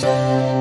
生。